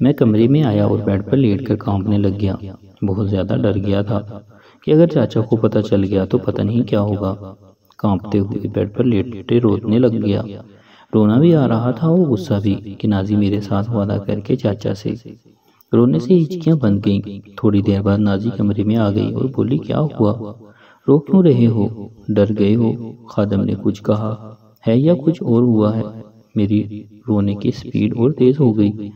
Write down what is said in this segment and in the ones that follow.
मैं कमरे में आया और बेड पर लेट कर कांपने लग गया। बहुत ज़्यादा डर गया था कि अगर चाचा को पता चल गया तो पता नहीं क्या होगा। कांपते हुए बेड पर लेटे रोने लग गया। रोना भी आ रहा था और गुस्सा भी कि नाजी मेरे साथ वादा करके चाचा से। रोने से हिचकियाँ बंद गईं। थोड़ी देर बाद नाजी कमरे में आ गई और बोली, क्या हुआ? रो क्यों रहे हो? डर गए हो? खादम ने कुछ कहा, है या कुछ और हुआ है? मेरी रोने की स्पीड और तेज हो गई।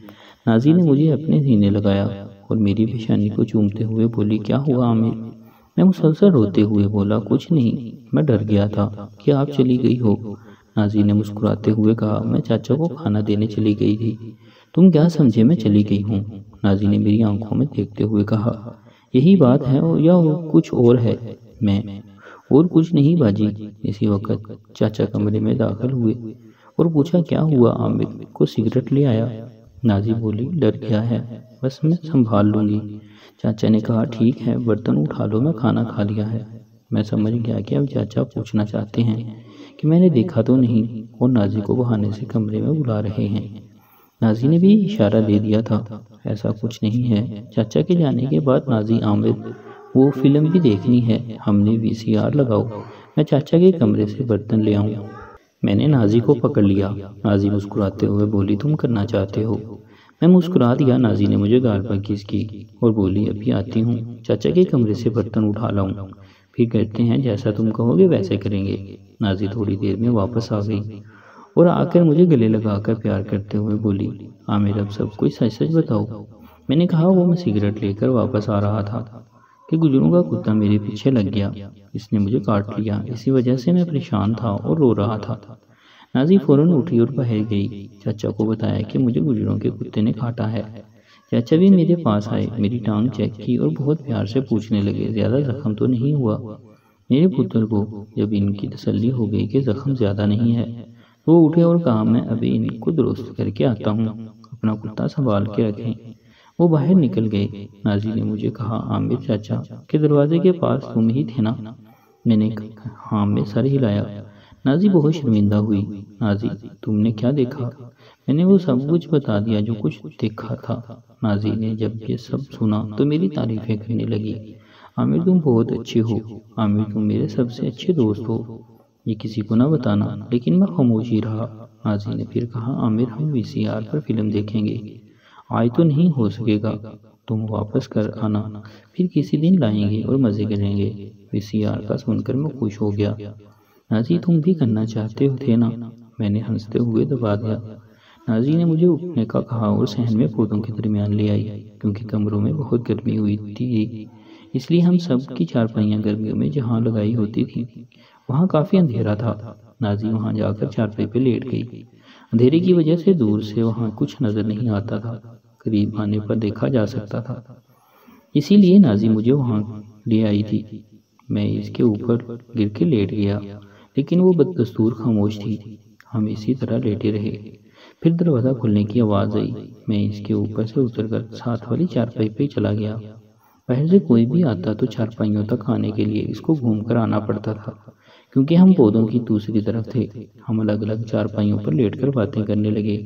नाजी ने मुझे अपने सीने लगाया और मेरी पेशानी को चूमते हुए बोली, क्या हुआ आमिर? मैं मुसलसल रोते हुए बोला, कुछ नहीं, मैं डर गया था कि आप चली गई हो। नाजी ने मुस्कुराते हुए कहा, मैं चाचा को खाना देने चली गई थी। तुम क्या समझे मैं चली गई हूँ? नाजी ने मेरी आँखों में देखते हुए कहा, यही बात है या कुछ और है। मैं, और कुछ नहीं बाजी। इसी वक्त चाचा कमरे में दाखिल हुए और पूछा, क्या हुआ आमिर? को सिगरेट ले आया? नाजी बोली, डर गया है? बस मैं संभाल लूँगी। चाचा ने कहा, ठीक है, बर्तन उठा लो, मैं खाना खा लिया है। मैं समझ गया कि अब चाचा पूछना चाहते हैं कि मैंने देखा तो नहीं, और नाजी को बहाने से कमरे में बुला रहे हैं। नाजी ने भी इशारा दे दिया था, ऐसा कुछ नहीं है। चाचा के जाने के बाद नाजी, आमिर, वो फ़िल्म भी देखनी है, हमने वीसीआर लगाओ। मैं चाचा के कमरे से बर्तन ले आऊँ। मैंने नाजी को पकड़ लिया। नाजी मुस्कुराते हुए बोली तुम करना चाहते हो? मैं मुस्कुरा दिया नाजी ने मुझे गाल पर किस की और बोली अभी आती हूँ। चाचा के कमरे से बर्तन उठा लाऊं। फिर कहते हैं जैसा तुम कहोगे वैसे करेंगे। नाजी थोड़ी देर में वापस आ गई और आकर मुझे गले लगाकर प्यार करते हुए बोली आमिर अब सब कुछ सच सच बताओ। मैंने कहा वो मैं सिगरेट लेकर वापस आ रहा था कि गुजरों का कुत्ता मेरे पीछे लग गया। इसने मुझे काट लिया। इसी वजह से मैं परेशान था और रो रहा था। नाजी फ़ौरन उठी और बाहर गई। चाचा को बताया कि मुझे गुजरों के कुत्ते ने काटा है। चाचा भी मेरे पास आए मेरी टांग चेक की और बहुत प्यार से पूछने लगे ज़्यादा जख्म तो नहीं हुआ? मेरे पुत्र को जब इनकी तसल्ली हो गई कि जख्म ज़्यादा नहीं है तो वो उठे और कहा मैं अभी इनको दुरुस्त करके आता हूँ। अपना कुत्ता संभाल के रखें। वो बाहर निकल गए। नाजी ने मुझे कहा, आमिर चाचा, के दरवाजे के पास तुम ही थे ना? मैंने हाँ में सर हिलाया। नाजी बहुत शर्मिंदा हुई। नाजी, तुमने क्या देखा? मैंने वो सब कुछ बता दिया, जो कुछ देखा था। नाजी ने जब ये सब सुना तो मेरी तारीफें करने लगी। आमिर, तुम बहुत अच्छे हो। आमिर, तुम मेरे सबसे अच्छे दोस्त हो। ये किसी को ना बताना, लेकिन मैं खामोश ही रहा। नाजी ने फिर कहा, आमिर, हम वीसीआर पर फ़िल्म देखेंगे। आज तो नहीं हो सकेगा। तुम वापस कर आना। फिर किसी दिन लाएँगे और मज़े करेंगे। वीसीआर का सुनकर मैं खुश हो गया। नाजी, तुम भी करना चाहते हो, थे ना? मैंने हँसते हुए दबा दिया। नाजी ने मुझे उठने का कहा और सहन में पौधों के दरमियान ले आई, क्योंकि कमरों में बहुत गर्मी हुई थी। इसलिए हम सब की चारपाइयाँ गर्मियों में जहाँ लगाई होती थी, वहाँ काफ़ी अंधेरा था। नाजी वहाँ जाकर चारपाई पे लेट गई। अंधेरे की वजह से दूर से वहाँ कुछ नज़र नहीं आता था। करीब आने पर देखा जा सकता था। इसीलिए नाजी मुझे वहाँ ले आई थी। मैं इसके ऊपर गिर के लेट गया, लेकिन वो बददस्तूर खामोश थी। हम इसी तरह लेटे रहे। फिर दरवाज़ा खुलने की आवाज़ आई। मैं इसके ऊपर से उतरकर साथ वाली चारपाई पे चला गया। पहले कोई भी आता तो चारपाइयों तक आने के लिए इसको घूमकर आना पड़ता था, क्योंकि हम पौधों की दूसरी तरफ़ थे। हम अलग अलग चारपाइयों पर लेटकर बातें करने लगे।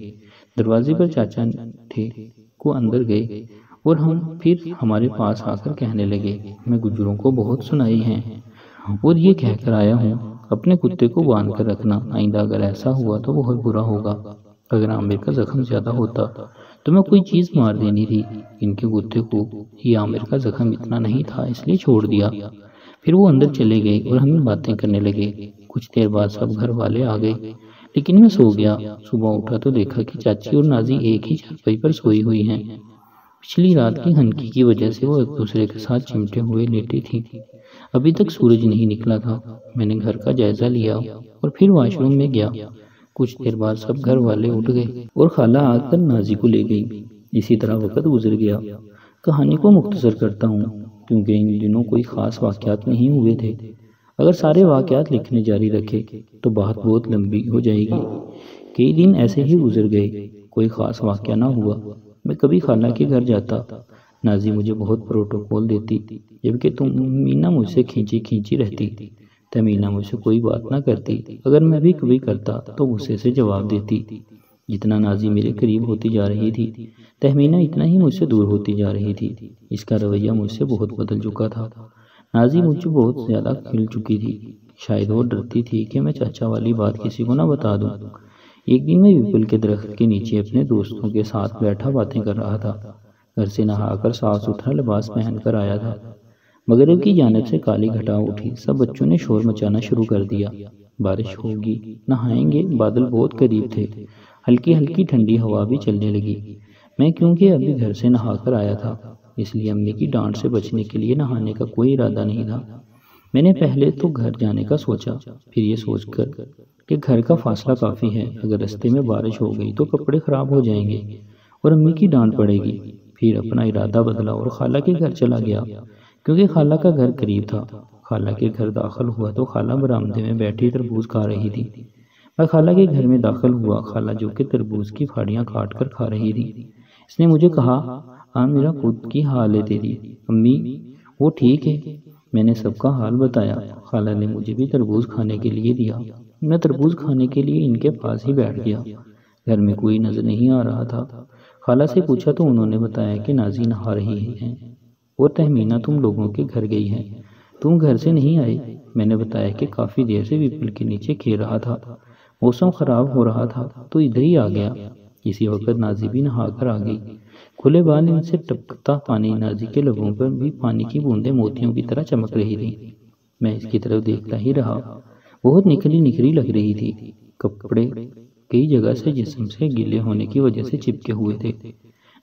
दरवाजे पर चाचा थे। को अंदर गए और हम फिर हमारे पास आकर कहने लगे, मैं गुजरों को बहुत सुनाई हैं। और ये कहकर आया हूँ, अपने कुत्ते को बाँध कर रखना, आइंदा अगर ऐसा हुआ तो बहुत बुरा होगा। अगर आमिर का जख्म ज़्यादा होता तो मैं कोई चीज़ मार देनी थी। इनके कुत्ते को ये आमिर का जख्म इतना नहीं था, इसलिए छोड़ दिया। फिर वो अंदर चले गए और हमें बातें करने लगे। कुछ देर बाद सब घर वाले आ गए। लेकिन मैं सो गया। सुबह उठा तो देखा कि चाची और नाजी एक ही चारपाई पर सोई हुई हैं। पिछली रात की हनकी की वजह से वो एक दूसरे के साथ चिमटे हुए लेटी थी। अभी तक सूरज नहीं निकला था। मैंने घर का जायजा लिया और फिर वॉशरूम में गया। कुछ देर बाद सब घर वाले उठ गए और खाला आकर नाजी को ले गई। इसी तरह वक्त गुजर गया। कहानी को मुख्तसर करता हूँ, क्योंकि इन दिनों कोई ख़ास वाक़ात नहीं हुए थे। अगर सारे वाक़ात लिखने जारी रखे तो बात बहुत लंबी हो जाएगी। कई दिन ऐसे ही गुजर गए, कोई ख़ास वाक़ ना हुआ। मैं कभी खाला के घर जाता। नाजी मुझे बहुत प्रोटोकॉल देती, जबकि तुम मीना मुझसे खींची खींची रहती। तमीना मुझसे कोई बात ना करती। अगर मैं भी कभी करता तो गुस्से से जवाब देती। जितना नाजी मेरे करीब होती जा रही थी, तहमीना इतना ही मुझसे दूर होती जा रही थी। इसका रवैया मुझसे बहुत बदल चुका था। नाजी मुझे बहुत ज़्यादा खिल चुकी थी। शायद वो डरती थी कि मैं चाचा वाली बात किसी को ना बता दूँ। एक दिन मैं विपुल के दरख्त के नीचे अपने दोस्तों के साथ बैठा बातें कर रहा था। घर से नहाकर साफ़ सुथरा लिबास पहनकर आया था। मगरब की जानब से काली घटा उठी सब बच्चों ने शोर मचाना शुरू कर दिया। बारिश होगी नहाएँगे बादल बहुत करीब थे। हल्की हल्की ठंडी हवा भी चलने लगी। मैं क्योंकि अभी घर से नहाकर आया था इसलिए अम्मी की डांट से बचने के लिए नहाने का कोई इरादा नहीं था। मैंने पहले तो घर जाने का सोचा, फिर ये सोचकर कि घर का फासला काफ़ी है, अगर रास्ते में बारिश हो गई तो कपड़े ख़राब हो जाएँगे और अम्मी की डांट पड़ेगी। फिर अपना इरादा बदला और खाला के घर चला गया, क्योंकि खाला का घर करीब था। खाला के घर दाखिल हुआ तो खाला बरामदे में बैठी तरबूज खा रही थी। मैं खाला के घर में दाखिल हुआ, खाला जो कि तरबूज की फाड़ियाँ काट कर खा रही थी। इसने मुझे कहा हाँ मेरा खुद की हाल है तेरी। अम्मी वो ठीक है। मैंने सबका हाल बताया। खाला ने मुझे भी तरबूज खाने के लिए दिया। मैं तरबूज खाने के लिए इनके पास ही बैठ गया। घर में कोई नज़र नहीं आ रहा था। खाला से पूछा तो उन्होंने बताया कि नाजी नहा रही है। और तहमीना तुम लोगों के घर गई है। तुम घर से नहीं आए। मैंने बताया कि काफ़ी देर से विपुल के नीचे खेल रहा था। मौसम ख़राब हो रहा था तो इधर ही आ गया। इसी वक्त नाजी भी नहा कर आ गई। खुले बाल इनसे टपकता पानी नाजी के लबों पर भी पानी की बूंदें मोतियों की तरह चमक रही थी। मैं इसकी तरफ़ देखता ही रहा। बहुत निकली निखरी लग रही थी। कपड़े कई जगह से जिसम से गिले होने की वजह से चिपके हुए थे।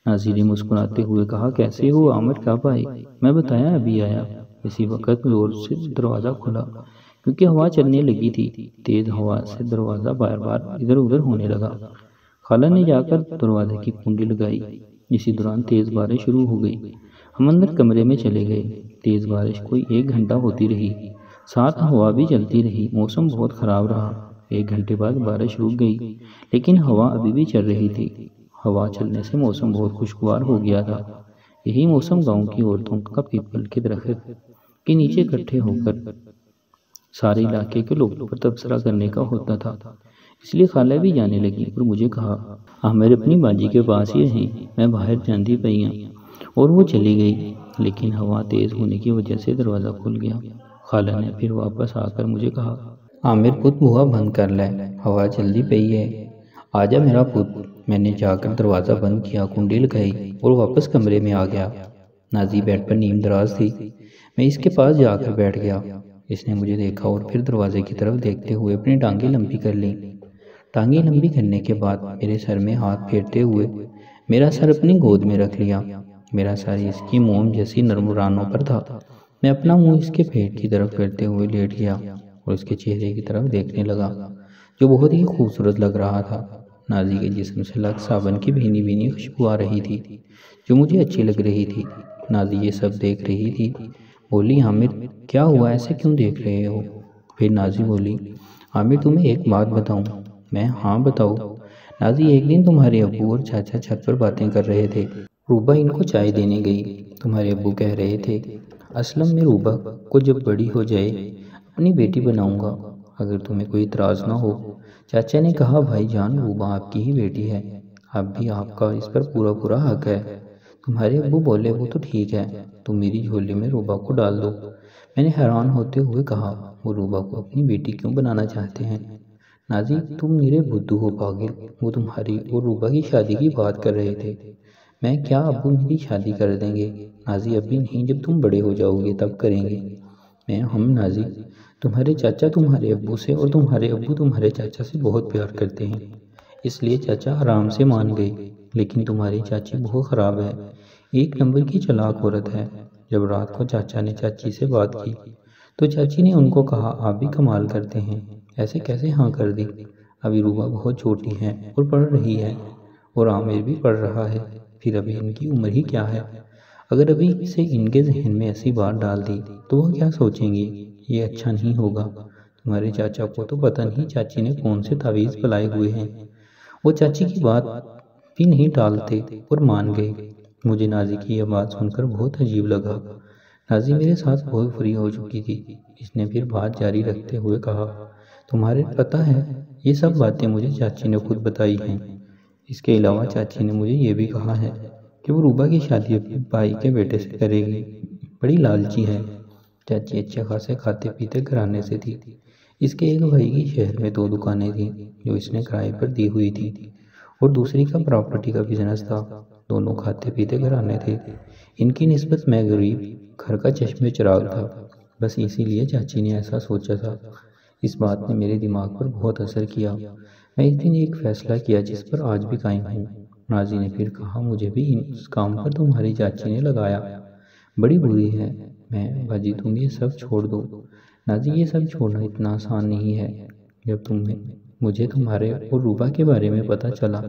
नाजी ने मुस्कुराते हुए कहा कैसे हो आमिर कब आए मैं बताया अभी आया। इसी वक्त ज़ोर से दरवाज़ा खुला क्योंकि हवा चलने लगी थी। तेज हवा से दरवाज़ा बार बार इधर उधर होने लगा। खाला ने जाकर दरवाजे की कुंडी लगाई इसी दौरान तेज़ बारिश शुरू हो गई। हम अंदर कमरे में चले गए। तेज़ बारिश कोई एक घंटा होती रही। साथ हवा भी चलती रही। मौसम बहुत ख़राब रहा। एक घंटे बाद बारिश रुक गई लेकिन हवा अभी भी चल रही थी। हवा चलने से मौसम बहुत खुशगवार हो गया था। यही मौसम गाँव की औरतों का पीपल के दरख्त के नीचे इकट्ठे होकर सारे इलाके के लोगों पर तबसरा करने का होता था। इसलिए खाला भी जाने लगी और मुझे कहा आमिर अपनी बाजी के पास ही रही, मैं बाहर जानती पई और वो चली गई, लेकिन हवा तेज़ होने की वजह से दरवाज़ा खुल गया। खाला ने फिर वापस आकर मुझे कहा, आमिर पुत बुआ बंद कर ले, हवा जल्दी पई है। आजा मेरा पुत। मैंने जाकर दरवाज़ा बंद किया, कुंडी लगाई और वापस कमरे में आ गया। नाजी बेड पर नीम दराज थी। मैं इसके पास जाकर बैठ गया। इसने मुझे देखा और फिर दरवाजे की तरफ़ देखते हुए अपनी टांगे लंबी कर ली। टांगे लंबी करने के बाद मेरे सर में हाथ फेरते हुए मेरा सर अपनी गोद में रख लिया। मेरा सर इसकी मोम जैसी नरम रानों पर था। मैं अपना मुँह इसके पेट की तरफ़ करते हुए लेट गया और उसके चेहरे की तरफ़ देखने लगा जो बहुत ही खूबसूरत लग रहा था। नाजी के जिसम से लग साबन की भीनी भीनी खुशबू आ रही थी जो मुझे अच्छी लग रही थी। नाजी ये सब देख रही थी। बोली आमिर क्या हुआ? ऐसे क्यों देख रहे हो? फिर नाजी बोली आमिर तुम्हें एक बात बताऊँ मैं हाँ बताओ नाजी, एक दिन तुम्हारे अबू और चाचा छत पर बातें कर रहे थे। रूबा इनको चाय देने गई। तुम्हारे अबू कह रहे थे, असलम में रूबा, को जब बड़ी हो जाए, अपनी बेटी बनाऊँगा। अगर तुम्हें कोई इतराज़ ना हो। चाचा ने कहा, भाई जान, रूबा आपकी ही बेटी है। अब भी आपका इस पर पूरा पूरा हक है। तुम्हारे अबू बोले, वो तो ठीक है। तुम मेरी झोली में रूबा को डाल दो। मैंने हैरान होते हुए कहा, वो रूबा को अपनी बेटी क्यों बनाना चाहते हैं? नाजी, तुम मेरे बुद्धू हो पागिल। वो तुम्हारी और रूबा की शादी की बात कर रहे थे। मैं क्या अबू मेरी शादी कर देंगे? नाजी, अभी नहीं, जब तुम बड़े हो जाओगे, तब करेंगे। मैं, हम, नाजी, तुम्हारे चाचा तुम्हारे अबू से और तुम्हारे अबू तुम्हारे चाचा से बहुत प्यार करते हैं। इसलिए चाचा आराम से मान गए, लेकिन तुम्हारी चाची बहुत ख़राब है। एक नंबर की चलाक औरत है। जब रात को चाचा ने चाची से बात की तो चाची ने उनको कहा, आप भी कमाल करते हैं। ऐसे कैसे हाँ कर दी? अभी रूबा बहुत छोटी है और पढ़ रही है और आमिर भी पढ़ रहा है। फिर अभी इनकी उम्र ही क्या है? अगर अभी इसे इनके जहन में ऐसी बात डाल दी तो वह क्या सोचेंगी? ये अच्छा नहीं होगा। तुम्हारे चाचा को तो पता नहीं चाची ने कौन से तावीज़ पलाए हुए हैं। वो चाची की बात भी नहीं टालते और मान गए। मुझे नाजी की यह बात सुनकर बहुत अजीब लगा। नाजी मेरे साथ बहुत फ्री हो चुकी थी। इसने फिर बात जारी रखते हुए कहा तुम्हारे पता है ये सब बातें मुझे चाची ने खुद बताई हैं। इसके अलावा चाची ने मुझे ये भी कहा है कि वो रूबा की शादी अपने भाई के बेटे से करेगी। बड़ी लालची है। चाची अच्छे खासे खाते पीते घराने से थी। इसके एक भाई की शहर में दो दुकानें थीं जो इसने किराए पर दी हुई थी। और दूसरी का प्रॉपर्टी का बिज़नेस था। दोनों खाते पीते घराने थे। इनकी नस्बत मैं गरीब घर का चश्मे चिराग था बस इसीलिए चाची ने ऐसा सोचा था। इस बात ने मेरे दिमाग पर बहुत असर किया। मैं इस दिन एक फैसला किया जिस पर आज भी कायम हूँ। नाजी ने फिर कहा, मुझे भी इस काम पर तुम्हारी चाची ने लगाया। बड़ी बुरी है। मैं बाजी, तुम ये सब छोड़ दो। नाजी, ये सब छोड़ना इतना आसान नहीं है। जब तुम्हें, मुझे तुम्हारे और रूबा के बारे में पता चला,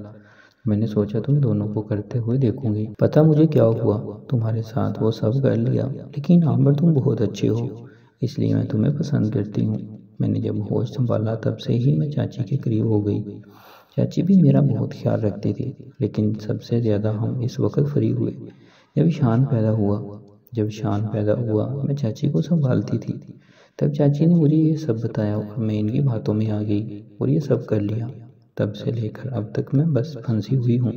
मैंने सोचा तुम दोनों को करते हुए देखूँगी। पता मुझे क्या हुआ? तुम्हारे साथ वो सब कर लिया, लेकिन आम्बर तुम बहुत अच्छे हो, इसलिए मैं तुम्हें पसंद करती हूँ। मैंने जब होश संभाला तब से ही मैं चाची के करीब हो गई। चाची भी मेरा बहुत ख्याल रखती थी, लेकिन सबसे ज़्यादा हम इस वक्त फ्री हुए। जब शान पैदा हुआ, जब शान पैदा हुआ, मैं चाची को संभालती थी। तब चाची ने मुझे ये सब बताया और मैं इनकी बातों में आ गई और ये सब कर लिया। तब से लेकर अब तक मैं बस फंसी हुई हूँ।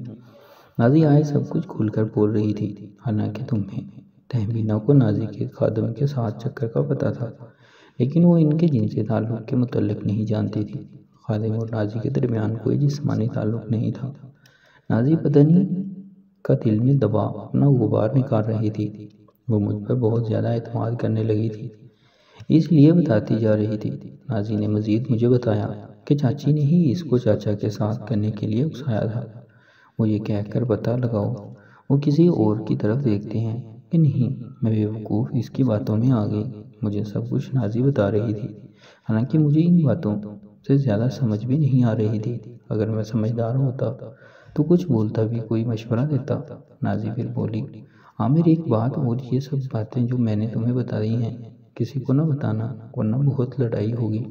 नाजी आए सब कुछ खुलकर बोल रही थी, हालाँकि तुम्हें तहमीना को नाजी के खादम के साथ चक्कर का पता था। लेकिन वो इनके जिनसे ताल्लुक़ के मुतलक नहीं जानती थी। खादिम और नाजी के दरमियान कोई जिसमानी ताल्लुक़ नहीं था। नाजी पता नहीं का दिल में दबाव अपना गुबार निकाल रही थी। वो मुझ पर बहुत ज़्यादा अतमाद करने लगी थी। इसलिए बताती जा रही थी। नाजी ने मज़ीद मुझे बताया कि चाची ने ही इसको चाचा के साथ करने के लिए उकसाया था। वो ये कहकर पता लगाओ, वो किसी और की तरफ़ देखते हैं। कि नहीं? मैं बेवकूफ़ इसकी बातों में आ गई मुझे सब कुछ नाजी बता रही थी। हालाँकि मुझे इन बातों से ज़्यादा समझ भी नहीं आ रही थी। अगर मैं समझदार होता तो कुछ बोलता भी, कोई मशवरा देता। नाजी फिर बोली, आमिर, एक बात और, ये सब बातें जो मैंने तुम्हें बताई हैं, किसी को ना बताना, वरना बहुत लड़ाई होगी।